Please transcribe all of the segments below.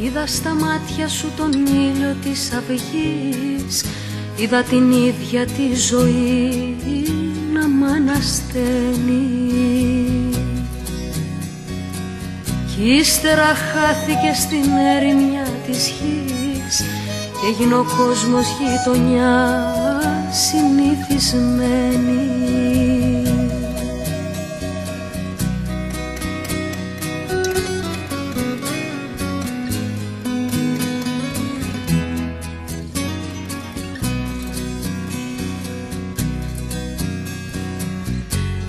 Είδα στα μάτια σου τον ήλιο της αυγής. Είδα την ίδια τη ζωή να μ' ανασταίνει. Κι ύστερα χάθηκε στην έρημιά της γης Και έγινε ο κόσμος γειτονιά συνηθισμένη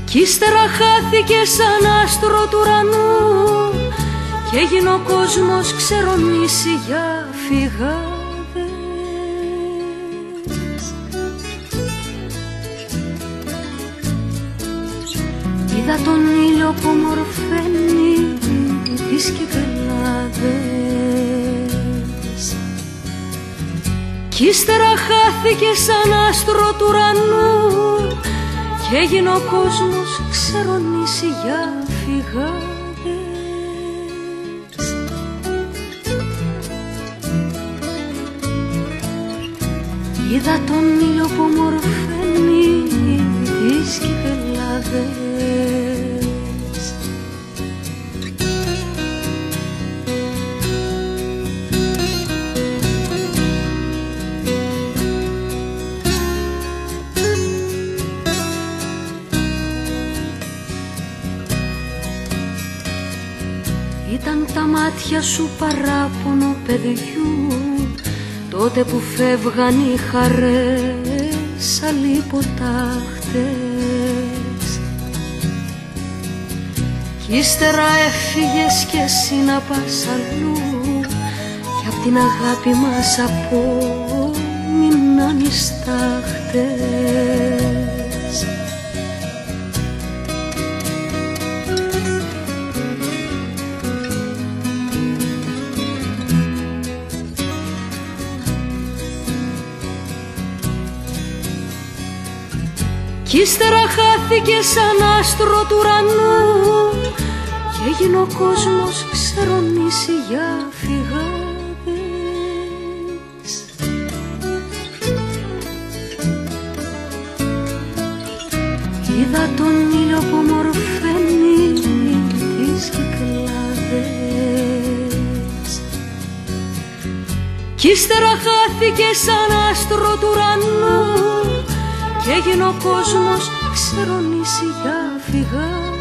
Κι ύστερα χάθηκε σαν άστρο του ουρανού. Και έγινε ο κόσμος ξερονήσει για φυγάδες. Είδα τον ήλιο που μορφαίνει τις κυβελάδες Κι ύστερα χάθηκε σαν άστρο του ουρανού και έγινε ο κόσμος ξερονήσει για φυγάδες. Είδα τον ήλιο που μορφαίνει Ήταν τα μάτια σου παράπονο παιδιού. Τότε που φεύγαν οι χαρές αλίποτάχτες Κι ύστερα έφυγες κι εσύ να πας αλλού. Κι απ' την αγάπη μας απόμειναν οι στάχτες Κι ύστερα χάθηκε σαν άστρο του ουρανού Και έγινε ο κόσμος ξερονήσει για φυγάδες. Είδα τον ήλιο που μορφαίνει τις κυκλάδες Κι ύστερα χάθηκε σαν άστρο του ουρανού και έγινε ο κόσμος ξερονήσει για φυγά